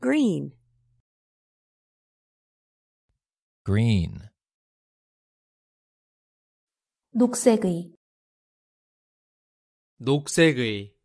green, green, 녹색의. 녹색의.